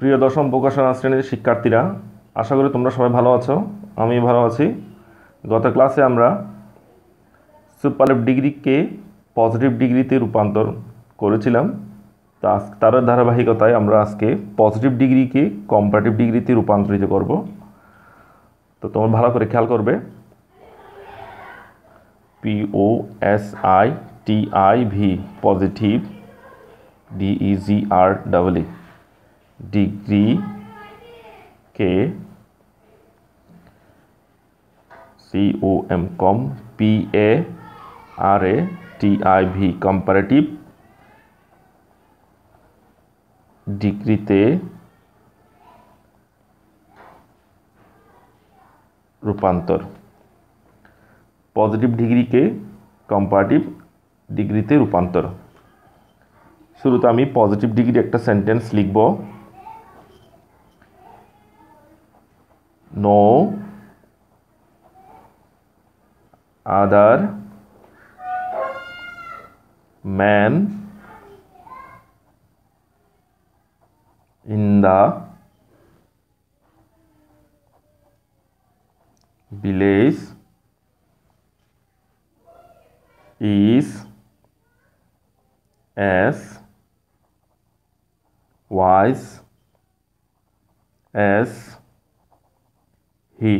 প্রিয় দশম প্রকাশনা শ্রেণির শিক্ষার্থীরা, আশা করি তোমরা সবাই ভালো আছো। আমি ভালো আছি। গত ক্লাসে আমরা সুপারলেভ ডিগ্রিকে পজিটিভ ডিগ্রিতে রূপান্তর করেছিলাম। তা তার ধারাবাহিকতায় আমরা আজকে পজিটিভ ডিগ্রিকে কম্পারেটিভ ডিগ্রিতে রূপান্তরিত করব। তো তোমরা ভালো করে খেয়াল করবে। P O S I T I V positive G R double E degree K C O M com P A R A T I V comparative ডিগ্রিতে রূপান্তর পজিটিভ ডিগ্রিকে কম্পারেটিভ ডিগ্রিতে রূপান্তর শুরুতে আমি পজিটিভ ডিগ্রি একটা সেন্টেন্স লিখব no. Other. Man. In the village is as wise as he.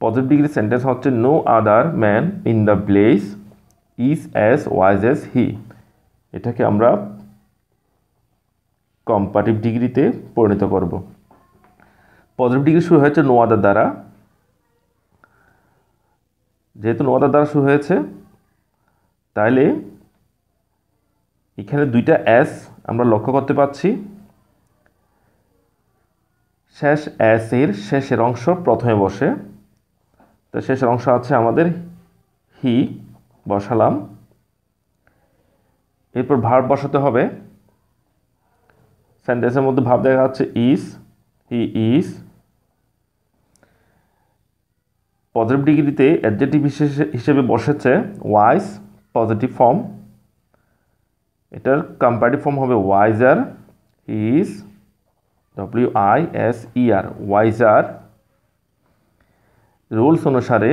Positive degree sentence হচ্ছে no other man in the place is as wise as he এটাকে আমরা কম্পারেটিভ ডিগ্রিতে পরিণত করব। পজিটিভ ডিগ্রি শুরু হয়েছে নো আদার দ্বারা। যেহেতু নো আদার দ্বারা শুরু হয়েছে, তাইলে এখানে দুইটা অ্যাস আমরা লক্ষ্য করতে পাচ্ছি। শেষ এর শেষের অংশ প্রথমে বসে। তো শেষের অংশ আছে আমাদের হি, বসালাম। এরপর ভার বসাতে হবে। সেন্টেন্সের মধ্যে ভাব দেখা যাচ্ছে ইজ, হি ইজ। পজিটিভ ডিগ্রিতে অ্যাডজেক্টিভ হিসেবে বসেছে ওয়াইজ, পজিটিভ ফর্ম। এটার কম্পারেটিভ ফর্ম হবে wiser, is W I S E R wiser rules অনুসারে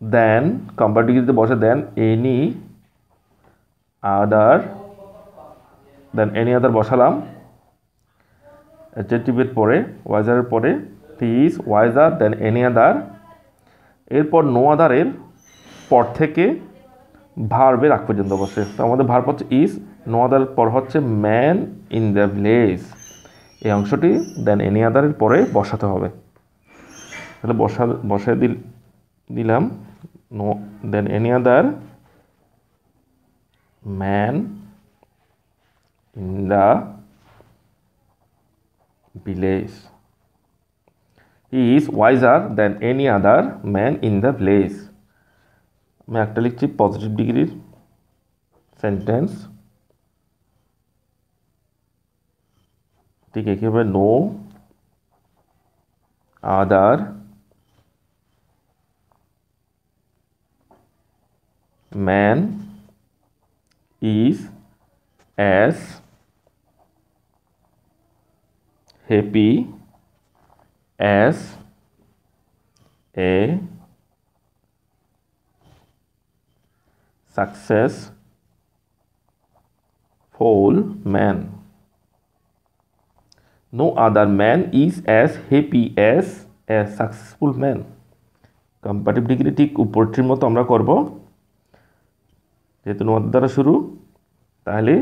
দেন কম্পারেটিভ ডিগ্রিতে বসে দেন এনি আদার দেন এনি আদার বসালাম। অ্যাডজেক্টিভের পরে ওয়াইজারের পরে is wiser than any other এরপর নো আদারের পর থেকে ভার্বের আগ পর্যন্ত বসে। তো আমাদের ভার্ব হচ্ছে ইজ নো আদার পর হচ্ছে ম্যান ইন দ্য ভিলেজ। এই অংশটি দেন এনি আদারের পরে বসাতে হবে। তাহলে বসা, বসায় দিল, দিলাম। No, than any other man in the village. Is wiser than any other man in the village. আমি একটা লিখছি পজিটিভ ডিগ্রির সেন্টেন্স। ঠিক একেবারে no other man is as happy as a successful man. No other man is as happy as a successful man. Comparative degree ঠিক উপরটির মতো আমরা করব। যেহেতু নোয়াদ দ্বারা শুরু, তাহলে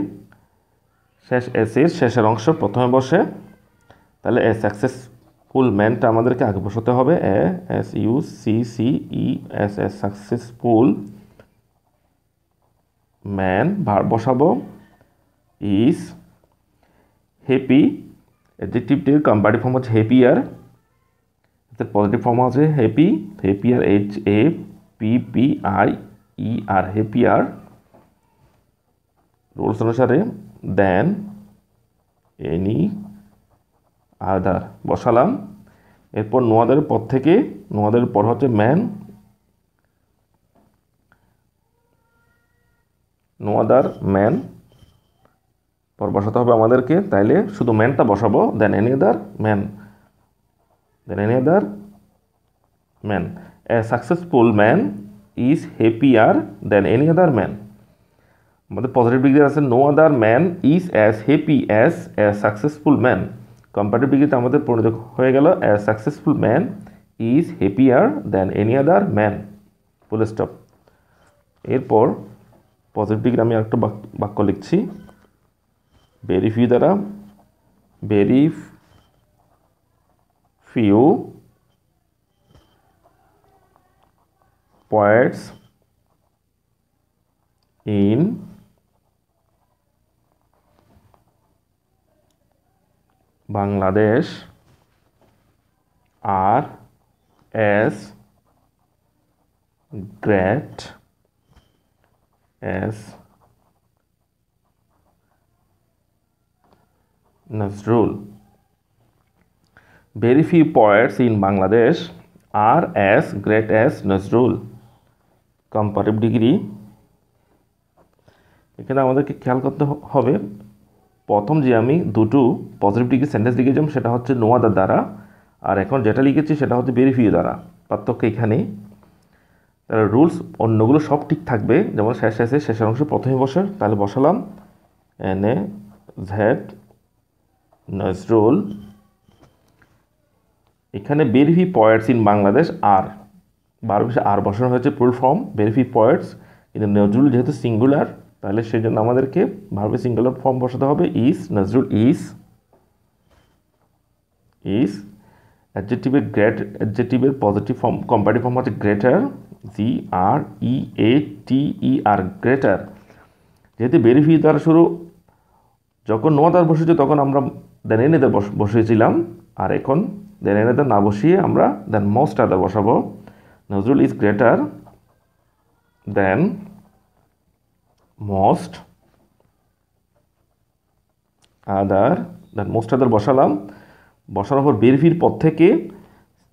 শেষ এসের শেষের অংশ প্রথমে বসে। তাহলে এ সাকসেসফুল ম্যানটা আমাদেরকে আগে বসাতে হবে। A S U C C E S S successful man ভার বসাবো। ইজ হ্যাপি অ্যাডজেক্টিভটির কম্পারেটিভ ফর্ম হচ্ছে হ্যাপিয়ার এতে পজিটিভ ফর্ম আছে happy happier H A P P I E R happier rules অনুসারে দেন এনি আদার বসালাম। এরপর নোয়াদের পর থেকে, নোয়াদের পর হচ্ছে ম্যান নো আদার ম্যান পর বসাতে হবে আমাদেরকে, তাইলে শুধু ম্যানটা বসাবো than any other man than any other man a successful man is happier than any other man আমাদের পজিটিভ ডিগ্রি আছে no other man is as happy as a successful man comparative ডিগ্রিতে আমাদের পরিণত হয়ে গেল a successful man is happier than any other man full stop এরপর positive degree আমি আরেকটা বাক্য লিখছি। ভেরি ফিউ দ্বারা very few poets in Bangladesh are as great as Nazrul. Very few poets in Bangladesh are as great as Nazrul. Comparative degree এখানে আমাদেরকে খেয়াল করতে হবে, প্রথম যে আমি দুটো পজিটিভ ডিগ্রি সেন্টেন্স লিখেছিলাম, সেটা হচ্ছে নোয়াদার দ্বারা, আর এখন যেটা লিখেছি সেটা হচ্ছে ভেরিফিউ দ্বারা। পার্থক্য এখানেই। তাহলে রুলস অন্যগুলো সব ঠিক থাকবে। যেমন শেষ শেষে শেষের অংশ প্রথমে বসে, তাহলে বসালাম। এন এ ঝ্যাড নজরুল, এখানে very few poets in Bangladesh are বারো বিশে আর বসানো হয়েছে ফুল ফর্ম ভেরিফি পয়েন্টস কিন্তু নজরুল যেহেতু সিঙ্গুলার তাহলে সেই জন্য আমাদেরকে ভার্বে সিঙ্গুলার ফর্ম বসাতে হবে। ইস নজরুল ইস ইস অ্যাডজেক্টিভের গ্রেট অ্যাডজেক্টিভের পজিটিভ ফর্ম কম্পারেটিভ ফর্ম হচ্ছে greater G R E A T E R greater যেহেতু বেরিফি দ্বারা শুরু, যখন নোয়া দ্বার বসেছে, তখন আমরা দেন এনেদের বসিয়েছিলাম। আর এখন দেন এনেদের না বসিয়ে আমরা দেন মোস্ট আদার বসাবো। Nazrul is greater than most other than most other বসালাম। বসানোর পর বেরফির পর থেকে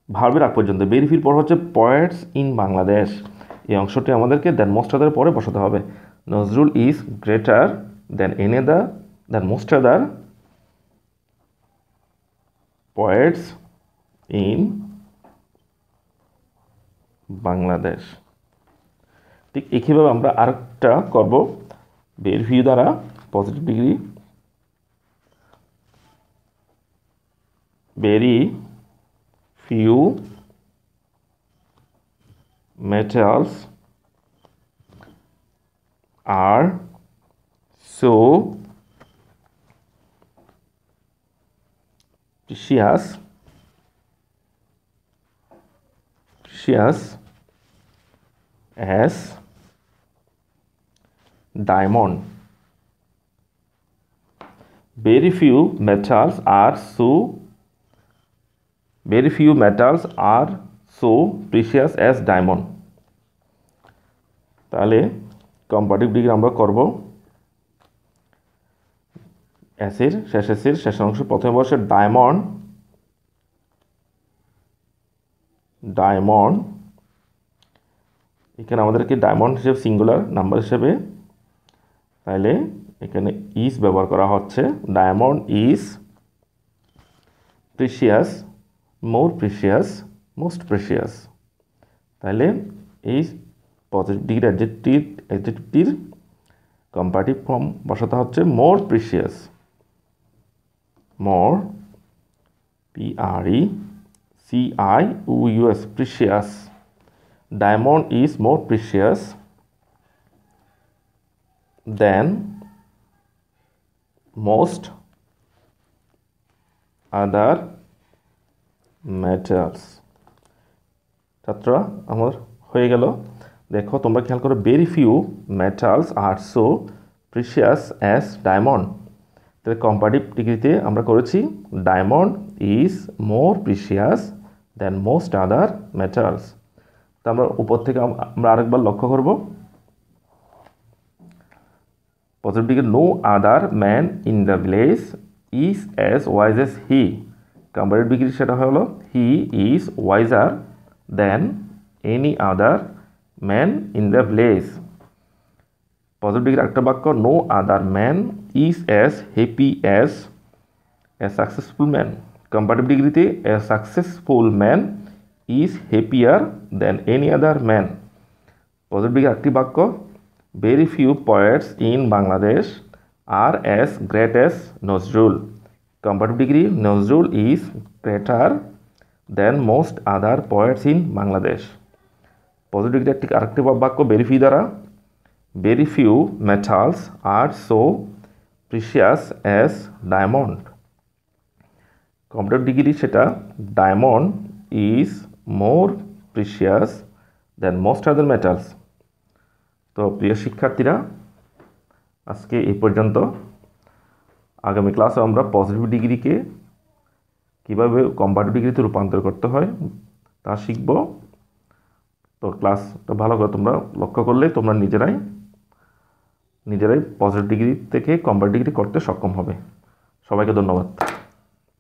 ভার্বের আগ পর্যন্ত। বেরফির পর হচ্ছে পয়েন্টস ইন বাংলাদেশ এই অংশটি আমাদেরকে দেন মোস্ট আদার পরে বসাতে হবে। Nazrul is greater than an other than most other poets in Bangladesh ঠিক একইভাবে আমরা আরেকটা করব বের ভিউ দ্বারা positive degree very few metals are so precious precious as diamond very few metals are so very few metals are so precious as diamond তাহলে comparative degree আমরা করব অ্যাসির শেষ অ্যাসির শেষ অংশ, প্রথমে বসে ডায়মন্ড ডায়মন্ড, এখানে আমাদেরকে ডায়মন্ড হিসেবে সিঙ্গুলার নাম্বার হিসেবে? তাহলে এখানে ইস ব্যবহার করা হচ্ছে, diamond is precious more precious most precious তাহলে এই পজিটিভ ডিগ্রি অ্যাডজেক্টিভ, অ্যাডজেক্টিভটির কম্পারেটিভ ফর্ম বসাতে হচ্ছে more precious more P R E C I U US precious diamond is more precious than most other matters ছাত্ররা, আমার হয়ে গেল। দেখো, তোমরা খেয়াল করো very few metals are so precious as diamond তাহলে কম্পারেটিভ ডিগ্রিতে আমরা করেছি diamond is more precious than most other metals তো আমরা উপর থেকে আমরা আরেকবার লক্ষ্য করব। Positive degree no other man in the village is as wise as he comparative degree সেটা হলো he is wiser than any other man in the village positive degree একটা বাক্য no other man is as happy as a successful man comparative ডিগ্রিতে a successful man is happier than any other man positive degree একটি বাক্য very few poets in Bangladesh are as great as Nazrul comparative degree Nazrul is greater than most other poets in Bangladesh positive degree একটি আরেকটি বাক্য very দ্বারা very few metals are so precious as diamond computer degree সেটা diamond is more precious than most other metals তো প্রিয় শিক্ষার্থীরা, আজকে এই পর্যন্ত। আগামী ক্লাসে আমরা পজিটিভ ডিগ্রিকে কীভাবে কম্পারেটিভ ডিগ্রিতে রূপান্তর করতে হয় তা শিখব। তো ক্লাসটা ভালো করে তোমরা লক্ষ্য করলে তোমরা নিজেরাই নিজেরাই পজিটিভ ডিগ্রি থেকে কম্পারেটিভ ডিগ্রি করতে সক্ষম হবে। সবাইকে ধন্যবাদ।